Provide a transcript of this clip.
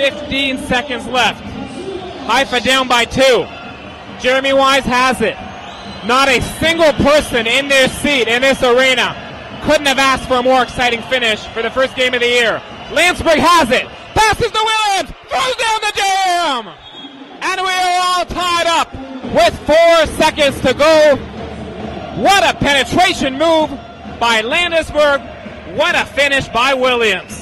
15 seconds left. Haifa down by two. Jeremy Wise has it. Not a single person in their seat in this arena couldn't have asked for a more exciting finish for the first game of the year. Landesberg has it. Passes to Williams. Throws down the jam. And we are all tied up with four seconds to go. What a penetration move by Landesberg. What a finish by Williams.